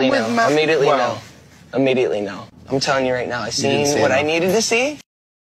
Immediately no. Immediately no. Immediately no. I'm telling you right now. I seen what. I needed to see.